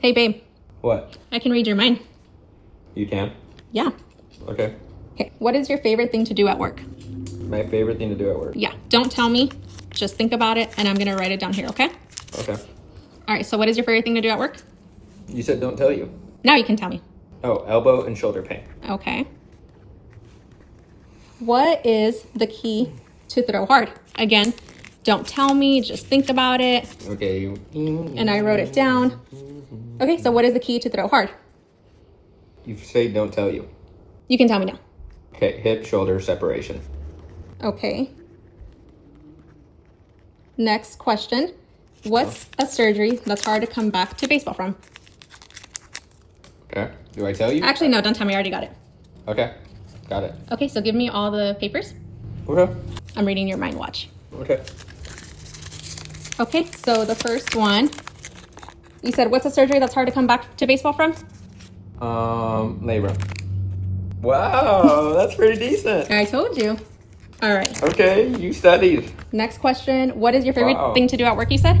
Hey, babe, What? I can read your mind. You can? Yeah. Okay. Okay. What is your favorite thing to do at work? My favorite thing to do at work. Yeah. Don't tell me. Just think about it, and I'm going to write it down here, okay? Okay. All right. So, what is your favorite thing to do at work? You said don't tell you. Now you can tell me. Oh, elbow and shoulder pain. Okay. What is the key to throw hard? Again, don't tell me. Just think about it. Okay. And I wrote it down. Okay. So, what is the key to throw hard? You say don't tell you. You can tell me now. Okay. Hip shoulder separation. Okay. Next question. What's a surgery that's hard to come back to baseball from? Okay. Do I tell you? Actually, no, don't tell me. I already got it. Okay. Got it. Okay, so give me all the papers. Okay. I'm reading your mind watch. Okay. Okay, so the first one, you said, what's a surgery that's hard to come back to baseball from? Um, labrum. Wow, that's pretty decent. I told you. All right. Okay, you studied. Next question. What is your favorite Wow. thing to do at work, you said?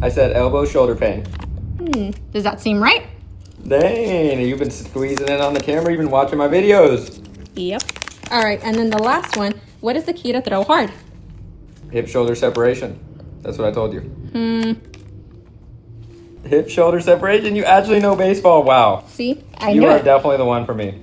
I said elbow shoulder pain. Hmm. Does that seem right? Dang, you've been squeezing in on the camera. You've been watching my videos. Yep. All right, and then the last one. What is the key to throw hard? Hip shoulder separation. That's what I told you. Hmm. Hip shoulder separation. You actually know baseball. Wow. See, I you knew are it. definitely the one for me.